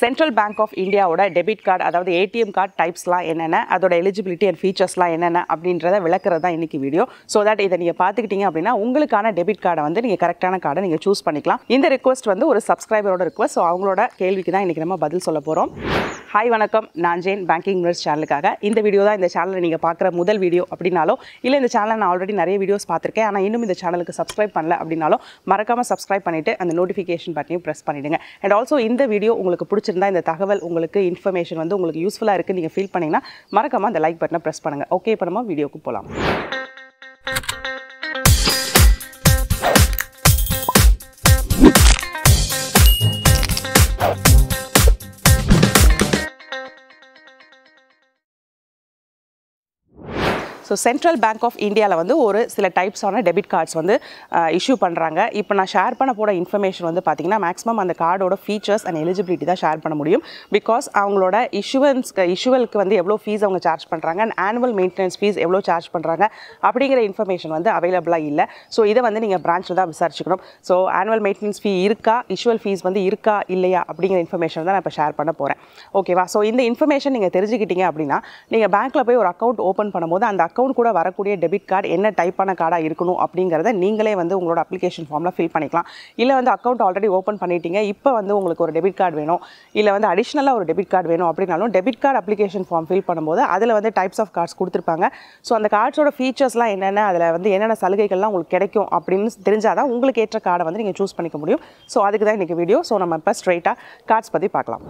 Central bank of இந்தியாவோட debit card அதாவது ATM card டைப்ஸ்லாம் என்னென்ன அதோட எலிஜிபிலிட்டி அண்ட் ஃபீச்சர்ஸ்லாம் என்னென்ன அப்படின்றத விளக்குறது தான் இன்றைக்கி வீடியோ ஸோ தட் இதை நீங்கள் பார்த்துக்கிட்டீங்க அப்படின்னா உங்களுக்கான டெபிட் கார்டை வந்து நீங்கள் கரெக்டான கார்டை நீங்கள் சூஸ் பண்ணிக்கலாம். இந்த ரிக்வஸ்ட் வந்து ஒரு சப்ஸ்கிரைபரோட ரிக்வஸ்ட் ஸோ அவங்களோட கேள்விக்கு தான் இன்றைக்கி நம்ம பதில் சொல்ல போகிறோம் ஹாய் வணக்கம். நான் ஜெயின் பேங்கிங் நியூஸ் சேனலுக்காக. இந்த வீடியோ தான் இந்த சேனலில் நீங்கள் பார்க்குற முதல் வீடியோ அப்படின்னாலோ இல்லை இந்த சேனலில் நான் ஆல்ரெடி நிறைய வீடியோஸ் பார்த்துருக்கேன். ஆனால் இன்னும் இந்த சேனலுக்கு சப்ஸ்கிரைப் பண்ணல அப்படின்னாலும் மறக்காமல் சப்ஸ்கிரைப் பண்ணிவிட்டு அந்த நோட்டிஃபிகேஷன் பட்டனையும் ப்ரெஸ் பண்ணிவிடுங்க அண்ட் ஆல்சோ இந்த வீடியோ உங்களுக்கு பிடிச்சிருந்தா இந்த தகவல் உங்களுக்கு இன்ஃபர்மேஷன் வந்து உங்களுக்கு யூஸ்ஃபுல்லாக இருக்குது நீங்கள் ஃபீல் பண்ணிங்கன்னா மறக்காமல் அந்த லைக் பட்டனை ப்ரெஸ் பண்ணுங்கள் ஓகே இப்போ நம்ம வீடியோக்கு போகலாம் ஸோ சென்ட்ரல் பேங்க் ஆஃப் இந்தியாவில் வந்து ஒரு சில டைப்ஸான டெபிட் கார்ட்ஸ் வந்து இஷ்யூ பண்ணுறாங்க இப்போ நான் ஷேர் பண்ண போகிற இன்ஃபர்மேஷன் வந்து பார்த்தீங்கன்னா மேக்ஸிமம் அந்த கார்டோட ஃபீச்சர்ஸ் அண்ட் எலிஜிபிலிட்டி தான் ஷேர் பண்ண முடியும். பிகாஸ் அவங்களோட இஷ்யூவன்ஸ்க்கு இஷ்யூவலுக்கு வந்து எவ்வளோ ஃபீஸ் அவங்க சார்ஜ் பண்ணுறாங்க அண்ட் ஆனுவல் மெயின்டெனன்ஸ் ஃபீஸ் எவ்வளோ சார்ஜ் பண்ணுறாங்க அப்படிங்கிற இன்ஃபர்மேஷன் வந்து அவைலபிளாக இல்லை. ஸோ இதை வந்து நீங்கள் பிரான்ச்சில் தான் விசாரிச்சுக்கணும். ஸோ ஆனுவல் மெயின்டெனன்ஸ் ஃபீ இருக்கா இஷ்யூவல் ஃபீஸ் வந்து இருக்கா இல்லையா அப்படிங்கிற இன்ஃபர்மேஷன் தான் நான் இப்போ ஷேர் பண்ண போகிறேன் ஓகேவா ஸோ இந்த இன்ஃபர்மேஷன் நீங்கள் தெரிஞ்சுக்கிட்டீங்க அப்படின்னா நீங்கள் பேங்க்கில் போய் ஒரு அக்கௌண்ட் ஓப்பன் பண்ணும்போது அந்த அக்கௌண்ட் கூட வரக்கூடிய டெபிட் கார்டு என்ன டைப்பான கார்டாக இருக்கணும் அப்படிங்கிறத நீங்களே வந்து உங்களோட அப்ளிகேஷன் ஃபார்மில் ஃபில் பண்ணிக்கலாம். இல்லை வந்து அக்கௌண்ட் ஆல்ரெடி ஓப்பன் பண்ணிட்டீங்க இப்போ வந்து உங்களுக்கு ஒரு டெபிட் கார்டு வேணும். இல்லை வந்து அடிஷ்னலாக ஒரு டெபிட் கார்டு வேணும் அப்படின்னாலும் debit card application form fill பண்ணும்போது அதில் வந்து டைப்ஸ் ஆஃப் கார்ட்ஸ் கொடுத்துருப்பாங்க. ஸோ அந்த கார்ட்ஸோட ஃபீச்சர்ஸ்லாம் என்னென்ன அதில் வந்து என்னென்ன சலுகைகள்லாம் உங்களுக்கு கிடைக்கும் அப்படின்னு தெரிஞ்சால் தான் உங்களுக்கு ஏற்ற கார்டை வந்து நீங்கள் சூஸ் பண்ணிக்க முடியும். ஸோ அதுக்கு தான் இன்றைக்கி வீடியோ ஸோ நம்ம இப்போ ஸ்ட்ரைட்டாக கார்ட்ஸ் பற்றி பார்க்கலாம்.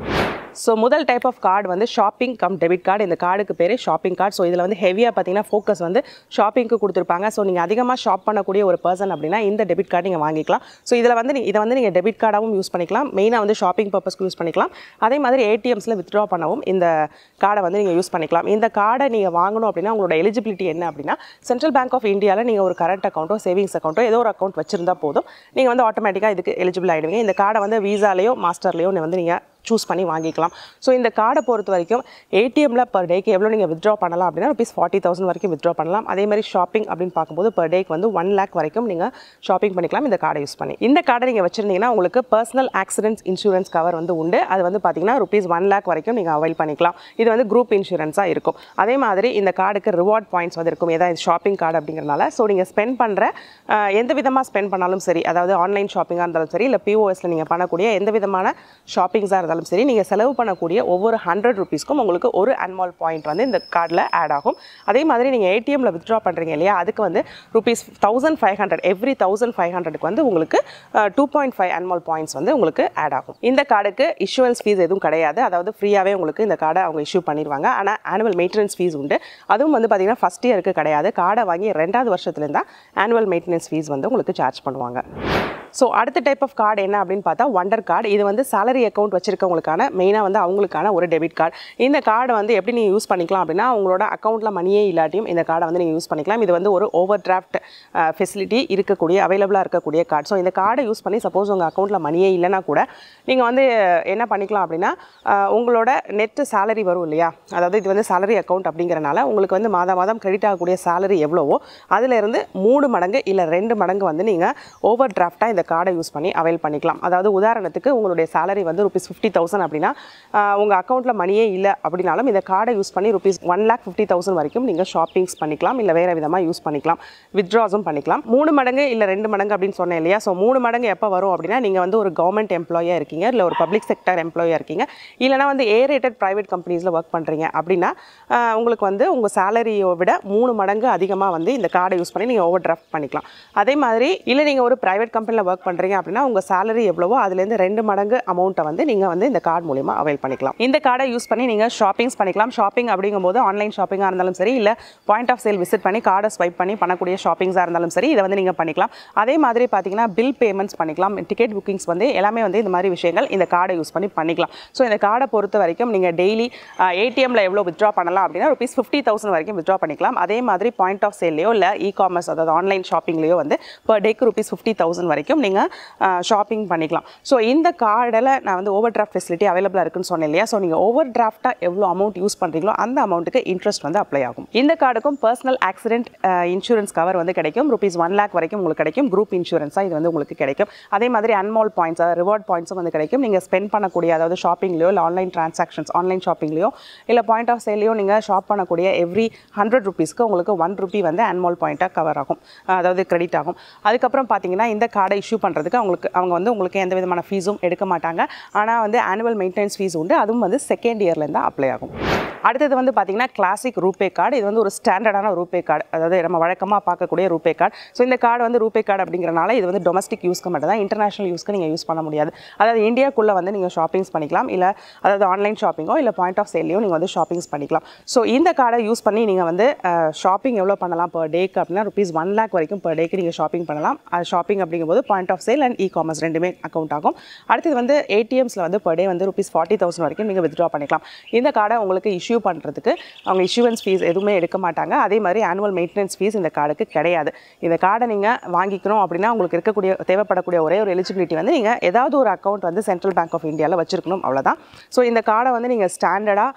ஸோ முதல் டைப் ஆஃப் கார்டு வந்து ஷாப்பிங் கம் டெபிட் கார்டு இந்த கார்டுக்கு பேர் ஷாப்பிங் கார்டு ஸோ இதில் வந்து ஹெவியாக பார்த்தீங்கன்னா ஃபோக்கஸ் வந்து ஷாப்பிங்க்கு கொடுத்துருப்பாங்க. ஸோ நீங்கள் அதிகமாக ஷாப் பண்ணக்கூடிய ஒரு பர்சன் அப்படின்னா இந்த டெபிட் கார்டு நீங்கள் வாங்கிக்கலாம். ஸோ இதில் வந்து இதை வந்து நீங்கள் டெபிட் கார்டாகவும் யூஸ் பண்ணிக்கலாம். மெயினாக வந்து ஷாப்பிங் பர்பஸ்க்கு யூஸ் பண்ணிக்கலாம். அதே மாதிரி ஏடிஎம்ஸில் வித்ட்ரா பண்ணவும் இந்த கார்டை வந்து நீங்கள் யூஸ் பண்ணிக்கலாம். இந்த கார்டை நீங்கள் வாங்கணும் அப்படின்னா உங்களோட எலிஜிபிலிட்டி என்ன அப்படின்னா சென்ட்ரல் பேங்க் ஆஃப் இந்தியாவில் நீங்கள் ஒரு கரண்ட் அக்கௌண்ட்டோ சேவிங்ஸ் அக்கௌண்ட்டோ ஏதோ ஒரு அக்கௌண்ட் வச்சிருந்தா போதும். நீங்கள் வந்து ஆட்டோமேட்டிக்காக இதுக்கு எலிஜிபிள் ஆகிடுவீங்க இந்த கார்டை வந்து வீசாலேயோ மாஸ்டர்லேயோ வந்து நீங்கள் சூஸ் பண்ணி வாங்கிக்கலாம். ஸோ இந்த கார்டை பொறுத்த வரைக்கும் ஏடிஎம்மில் பர் டேக்கு எவ்வளோ நீங்கள் வித்ட்ரா பண்ணலாம் அப்படின்னா ருபீஸ் ஃபார்ட்டி தௌசண்ட் வரைக்கும் வித்ட்ரா பண்ணலாம். அதே மாதிரி ஷாப்பிங் அப்படின்னு பார்க்கும்போது பர் டேக்கு வந்து ஒன் லேக் வரைக்கும் நீங்கள் ஷாப்பிங் பண்ணிக்கலாம். இந்த கார்டை யூஸ் பண்ணி. இந்த கார்டை நீங்கள் வச்சுருந்தீங்கன்னா உங்களுக்கு பர்சனல் ஆக்சிடென்ட்ஸ் இன்சூரன்ஸ் கவர் வந்து உண்டு. அது வந்து பார்த்தீங்கன்னா ருபீஸ் ஒன் லேக் வரைக்கும் நீங்கள் அவைல் பண்ணிக்கலாம். இது வந்து குரூப் இன்சூரன்ஸாக இருக்கும். அதே மாதிரி இந்த கார்டுக்கு ரிவார்ட் பாயிண்ட்ஸ் வந்து இருக்கும். ஏதாவது ஷாப்பிங் கார்டு அப்படிங்கிறனால ஸோ நீங்கள் ஸ்பெண்ட் பண்ணுற எந்த விதமாக ஸ்பெண்ட் பண்ணாலும் சரி அதாவது ஆன்லைன் ஷாப்பிங்காக இருந்தாலும் சரி இல்லை பிஓஎஸில் நீங்கள் பண்ணக்கூடிய எந்த விதமான ஷாப்பிங்ஸாக இருந்தாலும் சரி நீங்கள் செலவு பண்ணக்கூடிய ஒவ்வொரு ஹண்ட்ரட் ருபீஸ்க்கும் உங்களுக்கு ஒரு அன்மால் பாயிண்ட் வந்து இந்த கார்டில் ஆட் ஆகும். அதே மாதிரி நீங்கள் ஏடிஎம்மில் வித்ட்ரா பண்ணுறீங்க இல்லையா அதுக்கு வந்து rupees thousand five hundred every thousand five ஹண்ட்ரடுக்கு வந்து உங்களுக்கு டூ பாயிண்ட் ஃபைவ் அன்மால் பாயிண்ட்ஸ் வந்து உங்களுக்கு ஆட் ஆகும். இந்த கார்டுக்கு இஷ்யூவன்ஸ் ஃபீஸ் எதுவும் கிடையாது. அதாவது ஃப்ரீயாகவே உங்களுக்கு இந்த கார்டை அவங்க இஷ்யூ பண்ணிடுவாங்க. ஆனால் ஆனுவல் மெயின்டெனன்ஸ் ஃபீஸ் உண்டு. அதுவும் வந்து பார்த்தீங்கன்னா ஃபஸ்ட் இயருக்கு கிடையாது. கார்டை வாங்கி ரெண்டாவது வருஷத்துலேருந்து தான் ஆனுவல் மெயின்டெனன்ஸ் ஃபீஸ் வந்து உங்களுக்கு சார்ஜ் பண்ணுவாங்க. ஸோ அடுத்த டைப் ஆஃப் கார்டு என்ன அப்படின்னு பார்த்தா ஒண்டர் கார்டு இது வந்து சேலரி அக்கௌண்ட் வச்சிருக்கவங்களுக்கான மெயினாக வந்து அவங்களுக்கான ஒரு டெபிட் கார்டு இந்த கார்டை வந்து எப்படி நீங்கள் யூஸ் பண்ணிக்கலாம் அப்படின்னா உங்களோட அக்கௌண்ட்டில் மணியே இல்லாட்டியும் இந்த கார்டை வந்து நீங்கள் யூஸ் பண்ணிக்கலாம். இது வந்து ஒரு ஓவர் டிராஃப்ட் ஃபெசிலிட்டி இருக்கக்கூடிய அவைலபிளாக இருக்கக்கூடிய கார்டு ஸோ இந்த கார்டை யூஸ் பண்ணி சப்போஸ் உங்கள் அக்கௌண்ட்டில் மணியே இல்லைனா கூட நீங்கள் வந்து என்ன பண்ணிக்கலாம் அப்படின்னா உங்களோட நெட்டு சேலரி வரும் இல்லையா? அதாவது இது வந்து சேலரி அக்கௌண்ட் அப்படிங்கிறனால உங்களுக்கு வந்து மாதம் மாதம் கிரெடிட் ஆகக்கூடிய சேலரி எவ்வளவோ அதிலிருந்து மூணு மடங்கு இல்லை ரெண்டு மடங்கு வந்து நீங்கள் ஓவர் டிராஃப்டாக இந்த கார்டை யூஸ் பண்ணி அவைல் பண்ணிக்கலாம். அதாவது உதாரணத்துக்கு உங்களுடைய சேலரி வந்து ருபீஸ் ஃபிஃப்டி தௌசண்ட் அப்படின்னா உங்கள் அக்கௌண்ட்டில் மணியே இல்லை அப்படின்னாலும் இந்த கார்டை யூஸ் பண்ணி rupees one lakh fifty thousand வரைக்கும் நீங்கள் ஷாப்பிங்ஸ் பண்ணிக்கலாம். இல்லை வேறு விதமாக யூஸ் பண்ணிக்கலாம். வித்ட்ராஸும் பண்ணிக்கலாம். மூணு மடங்கு இல்லை ரெண்டு மடங்கு அப்படின்னு சொன்னேன் இல்லையா? ஸோ மூணு மடங்கு எப்போ வரும் அப்படின்னா நீங்கள் வந்து ஒரு கவர்மெண்ட் எம்ப்ளாயாக இருக்கீங்க இல்லை ஒரு பப்ளிக் செக்டர் எம்ப்ளாயாக இருக்கீங்க. இல்லைனா வந்து ஏ ரேட்டட் ப்ரைவேட் கம்பெனிஸில் ஒர்க் பண்ணுறீங்க அப்படின்னா உங்களுக்கு வந்து உங்கள் சேலரியை விட மூணு மடங்கு அதிகமாக வந்து இந்த கார்டை யூஸ் பண்ணி நீங்கள் ஓவர் டிராஃப்ட் பண்ணிக்கலாம். அதே மாதிரி இல்லை நீங்கள் ஒரு ப்ரைவேட் கம்பெனியில் ஒர்க் ஒர்க் பண்ணுறீங்க அப்படின்னா உங்கள் சேலரி எவ்வளவோ அதுலேருந்து ரெண்டு மடங்கு அமௌண்ட்டை வந்து நீங்கள் வந்து இந்த கார்டு மூலியமாக அவைல் பண்ணிக்கலாம். இந்த கார்டை யூஸ் பண்ணி நீங்கள் ஷாப்பிங்ஸ் பண்ணிக்கலாம். ஷாப்பிங் அப்படிங்கும்போது ஆன்லைன் ஷாப்பிங்காக இருந்தாலும் சரி இல்லை பாயிண்ட் ஆஃப் சேல் விசிட் பண்ணி கார்டை ஸ்வைப் பண்ணி பண்ணக்கூடிய ஷாப்பிங்ஸாக இருந்தாலும் சரி இதை வந்து நீங்கள் பண்ணிக்கலாம். அதே மாதிரி பார்த்தீங்கன்னா பில் பேமெண்ட்ஸ் பண்ணிக்கலாம். டிக்கெட் புக்கிங்ஸ் வந்து எல்லாமே வந்து இந்த மாதிரி விஷயங்கள் இந்த கார்டை யூஸ் பண்ணி பண்ணிக்கலாம். ஸோ இந்த கார்டை பொறுத்த வரைக்கும் நீங்கள் டெய்லி ஏடிஎம்ல எவ்வளோ வித்ட்ரா பண்ணலாம் அப்படின்னா ருபீஸ் ஃபிஃப்டி தௌசண்ட் வரைக்கும் வித்ட்ரா பண்ணிக்கலாம். அதே மாதிரி பாயிண்ட் ஆஃப் சேல்லையோ இல்லை இ காமர்ஸ் அதாவது ஆன்லைன் ஷாப்பிங்லேயோ வந்து பர் டேக்கு ருபீஸ் ஃபிஃப்டி தௌசண்ட் வரைக்கும் நீங்கள் ஷாப்பிங் பண்ணிக்கலாம். ஸோ இந்த கார்டில் நான் வந்து ஓவர் டிராஃப்ட் ஃபெசிலிட்டி அவைலபிளாக இருக்குன்னு சொன்னேன் இல்லையா? ஸோ நீங்கள் ஓவர் டிராஃப்டாக எவ்வளோ அமௌண்ட் யூஸ் பண்ணுறீங்களோ அந்த அமௌண்ட்டுக்கு இன்ட்ரெஸ்ட் வந்து அப்ளை ஆகும். இந்த கார்டுக்கும் பர்சனல் ஆக்சிடென்ட் இன்சூரன்ஸ் கவர் வந்து கிடைக்கும். ருபீஸ் ஒன் லேக் வரைக்கும் உங்களுக்கு கிடைக்கும். குரூப் இன்சூரன்ஸாக இது வந்து உங்களுக்கு கிடைக்கும். அதே மாதிரி அன்மால் பாயிண்ட்ஸ் அதாவது ரிவார்ட் பாயிண்ட்ஸும் வந்து கிடைக்கும். நீங்கள் ஸ்பெண்ட் பண்ணக்கூடிய அதாவது ஷாப்பிங்லையோ இல்லை ஆன்லைன் டிரான்சாக்ஷன்ஸ் ஆன்லைன் ஷாப்பிங்லையோ இல்லை பாயிண்ட் ஆஃப் சேலையோ நீங்கள் ஷாப் பண்ணக்கூடிய எவ்ரி ஹண்ட்ரட் ருபீஸ்க்கு உங்களுக்கு ஒன் ருபி வந்து அன்மால் பாயிண்ட்டாக கவர் ஆகும். அதாவது கிரெடிட் ஆகும். அதுக்கப்புறம் பார்த்தீங்கன்னா இந்த கார்டை இஷ்யூ பண்ணுறதுக்கு அவங்களுக்கு அவங்க வந்து உங்களுக்கு எந்த விதமான ஃபீஸும் எடுக்க மாட்டாங்க. ஆனால் வந்து ஆனுவல் மெயின்டெனன்ஸ் ஃபீஸ் உண்டு. அதுவும் வந்து செகண்ட் இயர்லேருந்து தான் அப்ளை ஆகும். அடுத்தது வந்து பார்த்தீங்கன்னா கிளாசிக் ரூபே கார்டு இது வந்து ஒரு ஸ்டாண்டர்டான ரூபே கார்டு அதாவது நம்ம வழக்கமாக பார்க்கக்கூடிய ரூபே கார்டு ஸோ இந்த கார்டு வந்து ரூபே கார்டு அப்படிங்கிறனால இது வந்து டொமஸ்டிக் யூஸ்க்கு மட்டும் தான் இன்டர்நேஷனல் யூஸ்க்கு நீங்கள் யூஸ் பண்ண முடியாது. அதாவது இந்தியாக்குள்ளே வந்து நீங்கள் ஷாப்பிங்ஸ் பண்ணிக்கலாம். இல்லை அதாவது ஆன்லைன் ஷாப்பிங்கோ இல்லை பாயிண்ட் ஆஃப் சேல்லையோ நீங்கள் வந்து ஷாப்பிங்ஸ் பண்ணிக்கலாம். ஸோ இந்த கார்டை யூஸ் பண்ணி நீங்கள் வந்து ஷாப்பிங் எவ்வளோ பண்ணலாம் பர் டேக்கு அப்படின்னா ருபீஸ் ஒன் லேக் வரைக்கும் பர் டேக்கு நீங்கள் ஷாப்பிங் பண்ணலாம். அது ஷாப்பிங் அப்படிங்கும்போது point of sale and e commerce ரெண்டுமே அக்கௌண்ட் ஆகும். அடுத்தது வந்து ஏடிஎம்ஸில் வந்து பர் டே வந்து ருபீஸ் ஃபார்ட்டி தௌசண்ட் வரைக்கும் நீங்கள் வித்ட்ரா பண்ணிக்கலாம். இந்த கார்டை உங்களுக்கு இஷ்யூ பண்ணுறதுக்கு அவங்க இஷ்யூவன்ஸ் ஃபீஸ் எதுவுமே எடுக்க மாட்டாங்க. அதே மாதிரி ஆனுவல் மெயின்டெனன்ஸ் ஃபீஸ் இந்த கார்டுக்கு கிடையாது. இந்த கார்டை நீங்கள் வாங்கிக்கணும் அப்படின்னா உங்களுக்கு இருக்கக்கூடிய தேவைப்படக்கூடிய ஒரே ஒரு எலிஜிபிலிட்டி வந்து நீங்கள் ஏதாவது ஒரு அக்கௌண்ட் வந்து சென்ட்ரல் பேங்க் ஆஃப் இந்தியாவில் வச்சிருக்கணும் அவ்வளோதான் ஸோ இந்த கார்டை வந்து நீங்கள் ஸ்டாண்டர்டாக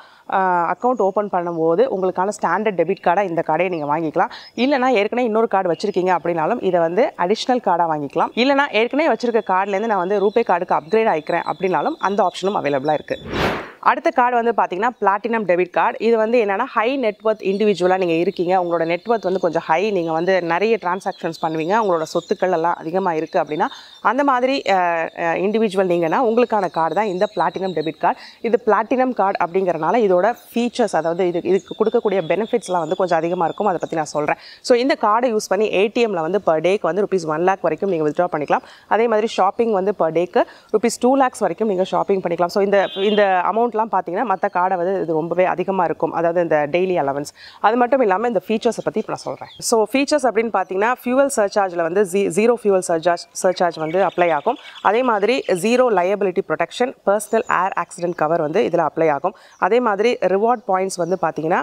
அக்கௌண்ட் ஓப்பன் பண்ணும்போது உங்களுக்கான ஸ்டாண்டர்ட் டெபிட் கார்டை இந்த கார்டை நீங்கள் வாங்கிக்கலாம். இல்லைனா ஏற்கனவே இன்னொரு கார்டு வச்சிருக்கீங்க அப்படின்னாலும் இதை வந்து அடிஷ்னல் கார்டாக வாங்கிக்கலாம். இல்லைனா ஏற்கனவே வச்சிருக்க கார்டுலேருந்து நான் வந்து ரூபே கார்டுக்கு அப்கிரேட் ஆகிக்கிறேன் அப்படின்னாலும் அந்த ஆப்ஷனும் அவைலபிளாக இருக்குது அடுத்த கார்டு வந்து பார்த்தீங்கன்னா பிளாட்டினம் டெபிட் கார்டு இது வந்து என்னென்னா ஹை நெட்ஒர்த் இண்டிவிஜுவலாக நீங்கள் இருக்கீங்க. உங்களோட நெட்ஒர்த் வந்து கொஞ்சம் ஹை நீங்கள் வந்து நிறைய டிரான்சாக்ஷன்ஸ் பண்ணுவீங்க. உங்களோட சொத்துக்கள் எல்லாம் அதிகமாக இருக்குது அப்படின்னா அந்த மாதிரி இண்டிவிஜுவல் நீங்கன்னா உங்களுக்கான கார்டு தான் இந்த பிளாட்டினம் டெபிட் கார்டு இது பிளாட்டினம் கார்டு அப்படிங்கிறனால இதோட ஃபீச்சர்ஸ் அதாவது இது இதுக்கு கொடுக்கக்கூடிய பெனிஃபிட்ஸ்லாம் வந்து கொஞ்சம் அதிகமாக இருக்கும். அதை பற்றி நான் சொல்கிறேன் ஸோ இந்த கார்டை யூஸ் பண்ணி ஏடிஎம்மில் வந்து பர் டேக்கு வந்து ருபீஸ் ஒன் லேக் வரைக்கும் நீங்கள் வித்ட்ரா பண்ணிக்கலாம். அதே மாதிரி ஷாப்பிங் வந்து பர் டேக்கு ருபீஸ் டூ லேக்ஸ் வரைக்கும் நீங்கள் ஷாப்பிங் பண்ணிக்கலாம். ஸோ இந்த இந்த அமௌண்ட் அமௌண்ட்லாம் பார்த்தீங்கன்னா மற்ற கார்டை வந்து இது ரொம்பவே அதிகமாக இருக்கும். அதாவது இந்த டெய்லி அலவன்ஸ் அது மட்டும் இல்லாமல் இந்த ஃபீச்சர்ஸை பற்றி இப்போ நான் சொல்கிறேன் ஸோ ஃபீச்சர்ஸ் அப்படின்னு பார்த்தீங்கன்னா ஃபியூவல் சர்ச்சார்ஜில் வந்து ஜீ ஜீரோ ஃபியூவல் சர்ச்சார்ஜ் சர்ச்சார்ஜ் வந்து அப்ளை ஆகும். அதே மாதிரி zero liability protection personal air accident cover வந்து இதில் அப்ளை ஆகும். அதே மாதிரி ரிவார்ட் பாயிண்ட்ஸ் வந்து பார்த்தீங்கன்னா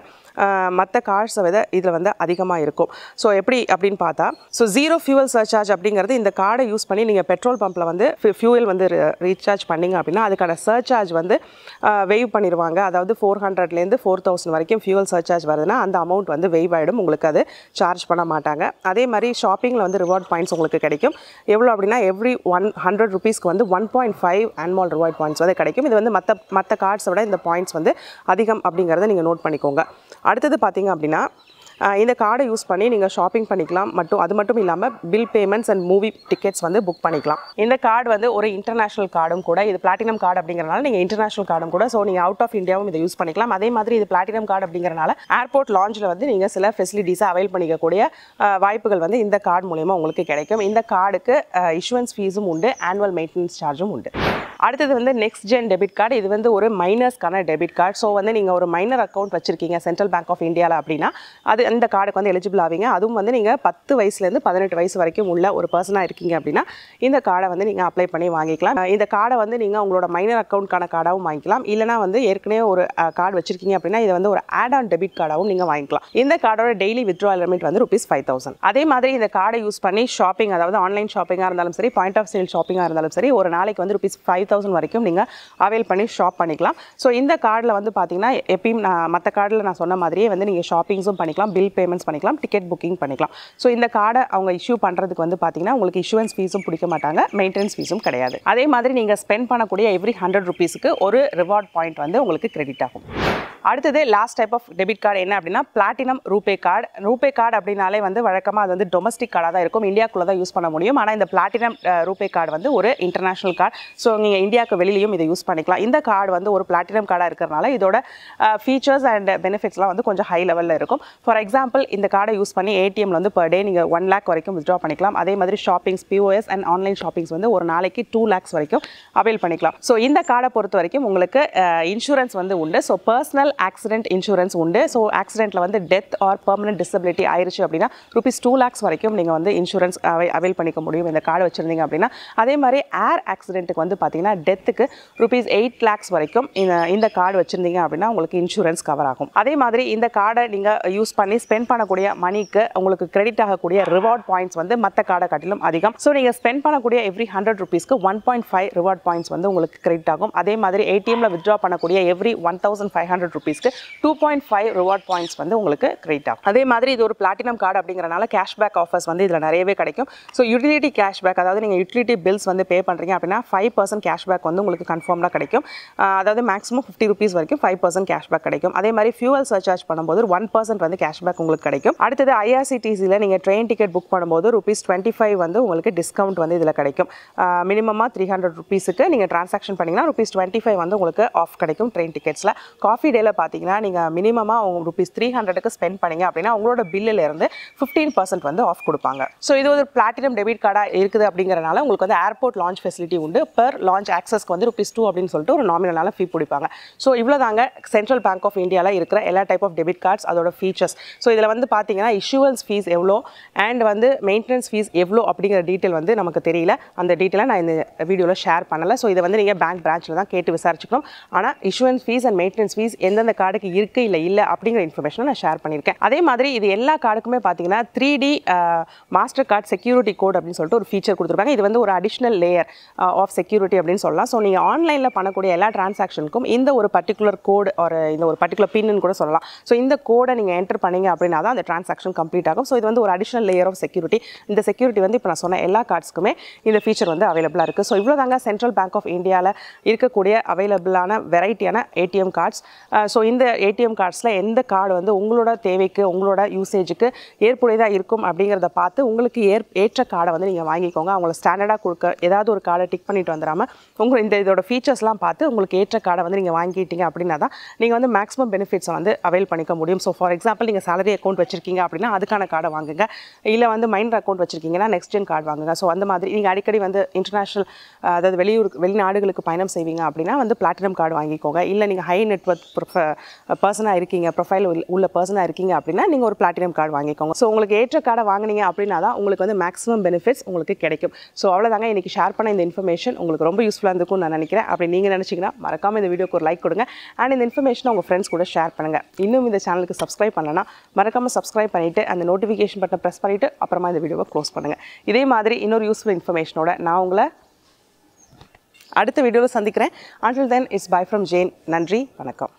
மற்ற கார்ட்ஸை விட இதில் வந்து அதிகமாக இருக்கும். ஸோ எப்படி அப்படின்னு பார்த்தா ஸோ ஜீரோ ஃபியூவல் சர்ச்சார்ஜ் அப்படிங்கிறது இந்த கார்டை யூஸ் பண்ணி நீங்கள் பெட்ரோல் பம்பில் வந்து ஃபியூவல் வந்து ரீசார்ஜ் பண்ணீங்க அப்படின்னா அதுக்கான சர்ச்சார்ஜ் வந்து வெய்வ் பண்ணிடுவாங்க அதாவது ஃபோர் ஹண்ட்ரட்லேருந்து ஃபோர் தௌசண்ட் வரைக்கும் ஃபியூவல் சர்ச்சார்ஜ் வருதுன்னா அந்த அமௌண்ட் வந்து வெய்வ் ஆகிடும் உங்களுக்கு அது சார்ஜ் பண்ண மாட்டாங்க. அதே மாதிரி ஷாப்பிங்கில் வந்து ரிவார்ட் பாயிண்ட்ஸ் உங்களுக்கு கிடைக்கும். எவ்வளோ அப்படின்னா எவ்ரி ஒன் ஹண்ட்ரட் ருபீஸ்க்கு வந்து ஒன் பாயிண்ட் ஃபைவ் அன்மால் ரிவார்ட் பாயிண்ட்ஸ் வந்து கிடைக்கும். இது வந்து மற்ற மற்ற கார்ட்ஸை விட இந்த பாயிண்ட்ஸ் வந்து அதிகம் அப்படிங்கிறத நீங்கள் நோட் பண்ணிக்கோங்க. அடுத்தது பார்த்தீங்க அப்படின்னா இந்த கார்டை யூஸ் பண்ணி நீங்கள் ஷாப்பிங் பண்ணிக்கலாம். மட்டும் அது மட்டும் இல்லாமல் bill payments and movie tickets வந்து புக் பண்ணிக்கலாம். இந்த கார்டு வந்து ஒரு இன்டர்நேஷனல் கார்டும் கூட இது பிளாட்டினம் கார்டு அப்படிங்கிறனால நீங்கள் இன்டர்நேஷனல் கார்டும் கூட ஸோ நீங்கள் அவுட் ஆஃப் இந்தியாவும் இதை யூஸ் பண்ணிக்கலாம். அதே மாதிரி இது பிளாட்டினம் கார்டு அப்படிங்கிறனால ஏர்போர்ட் லாஞ்சில் வந்து நீங்கள் சில ஃபெசிலிட்டிஸை அவைல் பண்ணிக்கக்கூடிய வாய்ப்புகள் வந்து இந்த கார்டு மூலயமா உங்களுக்கு கிடைக்கும். இந்த கார்டுக்கு இஷ்யூவன்ஸ் ஃபீஸும் உண்டு ஆனுவல் மெயின்டெனன்ஸ் சார்ஜும் உண்டு. அடுத்தது வந்து நெக்ஸ்ட் ஜென் டெபிட் கார்டு இது வந்து ஒரு மைனர்ஸ்க்கான டெபிட் கார்டு ஸோ வந்து நீங்கள் ஒரு மைனர் அக்கௌண்ட் வச்சிருக்கீங்க சென்ட்ரல் பேங்க் ஆஃப் இந்தியாவில் அப்படின்னா அது அந்த கார்டுக்கு வந்து எலிஜிபிள் ஆவீங்க. அதுவும் வந்து நீங்கள் பத்து வயசுலேருந்து பதினெட்டு வயசு வரைக்கும் உள்ள ஒரு பர்சனாக இருக்கீங்க அப்படின்னா இந்த கார்டை வந்து நீங்கள் அப்ளை பண்ணி வாங்கிக்கலாம். இந்த கார்டை வந்து நீங்கள் உங்களோட மைனர் அக்கௌண்ட்கான கார்டாகவும் வாங்கிக்கலாம். இல்லைனா வந்து ஏற்கனவே ஒரு கார்டு வச்சிருக்கீங்க அப்படின்னா இதை வந்து ஒரு ஆட் ஆன் டெபிட் கார்டாகவும் நீங்கள் வாங்கிக்கலாம். இந்த கார்டோட டெய்லி வித்ட்ரா லிமிட் வந்து ருபீஸ் ஃபைவ் தௌசண்ட் அதே மாதிரி இந்த கார்டை யூஸ் பண்ணி ஷாப்பிங் அதாவது ஆன்லைன் ஷாப்பிங்காக இருந்தாலும் சரி பாயிண்ட் ஆஃப் சேல் ஷாப்பிங்காக இருந்தாலும் சரி ஒரு நாளைக்கு வந்து ருபீஸ் ஃபைவ் தௌசண்ட் வரைக்கும் நீங்கள் அவைல் பண்ணி ஷாப் பண்ணிக்கலாம். ஸோ இந்த கார்டில் வந்து பார்த்தீங்கன்னா எப்பயும் நான் மற்ற கார்டில் நான் சொன்ன மாதிரியே வந்து நீங்கள் ஷாப்பிங்ஸும் பண்ணிக்கலாம். பில் பேமெண்ட்ஸ் பண்ணிக்கலாம் டிக்கெட் புக்கிங் பண்ணிக்கலாம். ஸோ இந்த கார்டை அவங்க இஷ்யூ பண்ணுறதுக்கு வந்து பார்த்தீங்கன்னா உங்களுக்கு இஷ்யூன்ஸ் ஃபீஸும் பிடிக்க மாட்டாங்க மெயின்டெனன்ஸ் ஃபீஸும் கிடையாது. அதே மாதிரி நீங்கள் ஸ்பெண்ட் பண்ணக்கூடிய எவ்ரி ஹண்ட்ரட் ருபீஸுக்கு ஒரு ரிவார்ட் பாயிண்ட் வந்து உங்களுக்கு கிரெடிட் ஆகும். அடுத்தது last type of debit card என்ன அப்படின்னா platinum RuPay card RuPay card அப்படின்னாலே வந்து வழக்கமாக அது வந்து டொமஸ்டிக் கார்டாக தான் இருக்கும். இந்தியாக்குள்ளே தான் யூஸ் பண்ண முடியும். ஆனால் இந்த பிளாட்டினம் ரூபே கார்டு வந்து ஒரு இன்டர்நேஷனல் கார்டு ஸோ நீங்கள் இந்தியாவுக்கு வெளியிலையும் இதை யூஸ் பண்ணிக்கலாம். இந்த கார்டு வந்து ஒரு பிளாட்டினம் கார்டாக இருக்கிறனால இதோட ஃபீச்சர்ஸ் அண்ட் பெனிஃபிட்ஸ்லாம் வந்து கொஞ்சம் ஹை லெவலில் இருக்கும். ஃபார் எக்ஸாம்பிள் இந்த கார்டை யூஸ் பண்ணி ஏடிஎம்ல வந்து பர் டே நீங்கள் ஒன் லேக் வரைக்கும் வித்ட்ரா பண்ணிக்கலாம். அதே மாதிரி shoppings POS and online shoppings வந்து ஒரு நாளைக்கு டூ லேக்ஸ் வரைக்கும் அவைல் பண்ணிக்கலாம். ஸோ இந்த கார்டை பொறுத்த வரைக்கும் உங்களுக்கு இன்சூரன்ஸ் வந்து உண்டு. ஸோ பர்சனல் ஆக்சிடென்ட் இன்சூரன்ஸ் உண்டு. ஸோ ஆக்சிடென்ட்டில் வந்து டெத் ஆர் பர்மனன்ட் டிசபிலிட்டி ஆயிடுச்சு அப்படின்னா ருபீஸ் டூ லேக்ஸ் வரைக்கும் நீங்கள் வந்து இன்சூரன்ஸ் அவை அவைல் பண்ணிக்க முடியும். இந்த கார்டு வச்சுருந்தீங்க அப்படின்னா அதே மாதிரி ஏர் ஆக்சிடென்ட்டுக்கு வந்து பார்த்தீங்கன்னா டெத்துக்கு ருபீஸ் எயிட் லேக்ஸ் வரைக்கும் இந்த இந்த கார்டு வச்சுருந்தீங்க அப்படின்னா உங்களுக்கு இன்சூரன்ஸ் கவர் ஆகும். அதே மாதிரி இந்த கார்டை நீங்கள் யூஸ் பண்ணி ஸ்பெண்ட் பண்ணக்கூடிய மணிக்கு உங்களுக்கு கிரெடிட் ஆகக்கூடிய ரிவார்ட் பாயிண்ட்ஸ் வந்து மற்ற கார்டை காட்டிலும் அதிகம். ஸோ நீங்கள் ஸ்பெண்ட் பண்ணக்கூடிய எவ்ரி ஹண்ட்ரட் ருபீஸ்க்கு one point five reward points வந்து உங்களுக்கு கிரெடிட் ஆகும். அதே மாதிரி ஏடிஎம்ல வித்ட்ரா பண்ணக்கூடிய every one thousand five hundred ருபீஸ்க்கு two point five reward points வந்து உங்களுக்கு கிரெடிட் ஆகும். அதே மாதிரி இது ஒரு பிளாட்டினம் கார்டு அப்படிங்கிறனால கேஷ்பேக் ஆஃபர்ஸ் வந்து இதில் நிறையவே கிடைக்கும். ஸோ யூட்டிலிட்டி கேஷ்பேக் அதாவது நீங்கள் யூட்டிலிட்டி பில்ஸ் வந்து பே பண்ணுறீங்க அப்படின்னா ஃபைவ் பர்சன்ட் கேஷ்பேக் வந்து உங்களுக்கு கன்ஃபார்மாக கிடைக்கும். அதாவது மேக்ஸிமம் ஃபிஃப்டி ருபீஸ் வரைக்கும் ஃபைவ் பர்சன்ட் கேஷ்பேக் கிடைக்கும். அதே மாதிரி ஃபியூவல் சர்சார்ஜ் பண்ணும்போது ஒன் பர்சன்ட் வந்து கேஷ்பேக் உங்களுக்கு கிடைக்கும். அடுத்தது ஐஆர்சிடிசியில் நீங்கள் ட்ரெயின் டிக்கெட் புக் பண்ணும்போது ருபீஸ் டுவெண்ட்டி ஃபைவ் வந்து உங்களுக்கு டிஸ்கவுண்ட் வந்து இதில் கிடைக்கும். மினிமமாக த்ரீ ஹண்ட்ரட் ருபீஸுக்கு நீங்கள் ட்ரான்சாக்ஷன் பண்ணிங்கன்னா ருபீஸ் டுவெண்ட்டி ஃபைவ் வந்து உங்களுக்கு ஆஃப் கிடைக்கும் ட்ரெயின் டிக்கெட்ஸில் காஃபி டேல பார்த்தீங்கன்னா நீங்கள் மினிமமாக உங்க ருபீஸ் த்ரீ ஹண்ட்ரடுக்கு ஸ்பெண்ட் பண்ணிங்க அப்படின்னா உங்களோட பில்லில் இருந்து ஃபிஃப்டீன் பர்சன்ட் வந்து ஆஃப் கொடுப்பாங்க. ஸோ இது ஒரு பிளாட்டினம் டெபிட் கார்டாக இருக்குது அப்படிங்கிறனால உங்களுக்கு வந்து ஏர்போர்ட் லான்ச் ஃபெசிலிட்டி உண்டு. பெர் லான்ச் ஆக்சஸ்க்கு வந்து ருபீஸ் டூ அப்படின்னு சொல்லிட்டு ஒரு நாமினலான ஃபீ பிடிப்பாங்க. ஸோ இவ்வளோ தாங்க சென்ட்ரல் பேங்க் ஆஃப் இந்தியாவில் இருக்கிற எல்லா டைப் ஆஃப் டெபிட் கார்ட்ஸ் அதோட ஃபீச்சர்ஸ் ஸோ இதில் வந்து பார்த்தீங்கன்னா இஷ்யூவல்ஸ் ஃபீஸ் எவ்வளோ அண்ட் வந்து மெயின்டெனன்ஸ் ஃபீஸ் எவ்வளோ அப்படிங்கிற டீட்டெயில் வந்து நமக்கு தெரியல. அந்த டீட்டெயிலை நான் இந்த வீடியோவில் ஷேர் பண்ணலை. ஸோ இதை வந்து நீங்கள் பேங்க் பிரான்ச்சில் தான் கேட்டு விசாரிச்சுக்கணும். ஆனால் issuance fee and maintenance fee எந்தெந்த கார்டுக்கு இருக்கு இல்லை இல்லை அப்படிங்கிற இன்ஃபர்மேஷனை நான் ஷேர் பண்ணியிருக்கேன். அதே மாதிரி இது எல்லா கார்டுக்குமே பார்த்தீங்கன்னா three D Mastercard security code அப்படின்னு சொல்லிட்டு ஒரு ஃபீச்சர் கொடுத்துருப்பாங்க. இது வந்து ஒரு அடிஷ்னல் லேயர் ஆஃப் செக்யூரிட்டி அப்படின்னு சொல்லலாம். ஸோ நீங்கள் ஆன்லைனில் பண்ணக்கூடிய எல்லா டிரான்சாக்ஷனுக்கும் இந்த ஒரு பர்டிகுலர் கோடு ஒரு இந்த ஒரு பர்டிகுலர் பின்னு கூட சொல்லலாம். ஸோ இந்த கோடை நீங்கள் என்டர் பண்ணீங்க அப்படின்னா தான் அந்த டிரான்சாக்ஷன் கம்ப்ளீட் ஆகும். ஸோ இது வந்து ஒரு அடிஷனல் லேயர் ஆஃப் செக்யூரிட்டி இந்த செக்யூரிட்டி வந்து இப்போ நான் சொன்ன எல்லா கார்ட்ஸ்க்குமே இந்த ஃபீச்சர் வந்து அவைலபிளாக இருக்குது ஸோ இவ்வளோ தாங்க சென்ட்ரல் பேங்க் ஆஃப் இந்தியாவில் இருக்கக்கூடிய அவைலபிளான வெரைட்டியான ஏடிஎம் கார்ட்ஸ் ஸோ இந்த ஏடிஎம் கார்ட்ஸில் எந்த கார்டு வந்து உங்களோட தேவைக்கு உங்களோட யூசேஜுக்கு ஏற்புடையதாக இருக்கும் அப்படிங்கிறத பார்த்து உங்களுக்கு ஏற் ஏற்ற கார்டை வந்து நீங்கள் வாங்கிக்கோங்க. அவங்கள ஸ்டாண்டர்டாக கொடுக்க ஏதாவது ஒரு கார்டை டிக் பண்ணிட்டு வந்துடாமல் உங்கள் இந்த இதோட ஃபீச்சர்ஸ்லாம் பார்த்து உங்களுக்கு ஏற்ற கார்டை வந்து நீங்கள் வாங்கிட்டீங்க அப்படின்னா தான் நீங்கள் வந்து மேக்ஸிமம் பெனிஃபிட்ஸை வந்து அவைல் பண்ணிக்க முடியும். ஸோ ஃபார் எக்ஸாம்பிள் நீங்கள் சேலரி அக்கௌண்ட் வச்சுருக்கீங்க அப்படின்னா அதுக்கான கார்டை வாங்குங்க. இல்லை வந்து மைண்ட் அக்கௌண்ட் வச்சுருக்கீங்கன்னா நெக்ஸ்ட் ஜென் கார்டு வாங்குங்க. ஸோ அந்த மாதிரி நீங்கள் அடிக்கடி வந்து இன்டர்நேஷனல் அதாவது வெளியூர் வெளிநாடுகளுக்கு பயணம் செய்வீங்க அப்படின்னா வந்து பிளாட்டினம் கார்டு வாங்கிக்கோங்க. இல்லை நீங்கள் ஹை நெட்ஒர்க் பர்சனாக இருக்கீங்க ப்ரொஃபைல் உள்ள பர்சனாக இருக்கீங்க அப்படின்னா நீங்கள் ஒரு பிளாட்டினம் கார்டு வாங்கிக்கோங்க. ஸோ உங்களுக்கு ஏற்ற கார்டை வாங்குனீங்க அப்படின்னா தான் உங்களுக்கு வந்து மேக்ஸிமம் பெனிஃபிட்ஸ் உங்களுக்கு கிடைக்கும். ஸோ அவ்வளோதாங்க இன்றைக்கி ஷேர் பண்ண இந்த இன்ஃபர்மேஷன் உங்களுக்கு ரொம்ப யூஸ்ஃபுல்லாக இருந்திருக்கும்னு நான் நினைக்கிறேன். அப்படி நீங்கள் நினச்சிங்கன்னா மறக்காமல் இந்த வீடியோக்கு ஒரு லைக் கொடுங்க. அண்ட் இந்த இன்ஃபர்மேஷனை உங்கள் ஃப்ரெண்ட்ஸ் கூட ஷேர் பண்ணுங்கள் இன்னும் இந்த சேனலுக்கு சப்ஸ்கிரைப் பண்ணலன்னா மறக்காமல் சப்ஸ்கிரைப் பண்ணிவிட்டு அந்த நோட்டிஃபிகேஷன் பட்டனை ப்ரெஸ் பண்ணிவிட்டு அப்புறமா இந்த வீடியோவை க்ளோஸ் பண்ணுங்கள் இதே மாதிரி இன்னொரு யூஸ்ஃபுல் இன்ஃபர்மேஷனோட நான் உங்களை அடுத்த வீடியோவில் சந்திக்கிறேன். Until then it's bye from Jain நன்றி வணக்கம்.